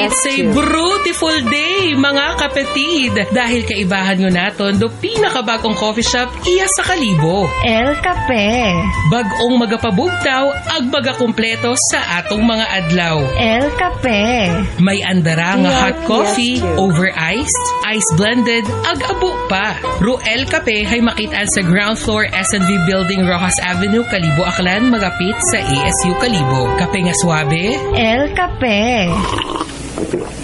It's a beautiful day, mga kapatid. Dahil kaibahan nyo naton do pinakabagong coffee shop iya sa Kalibo. El Cafe. Bagong magapabugtaw ag magakumpleto sa atong mga adlaw. El Cafe. May andara nga hot coffee, yes, over iced, ice blended, ag abo pa. Ruel Cafe hay makitaan sa ground floor S&V Building Rojas Avenue, Kalibo, Aklan, magapit sa ASU Kalibo. Kape nga swabe, El Cafe. with you.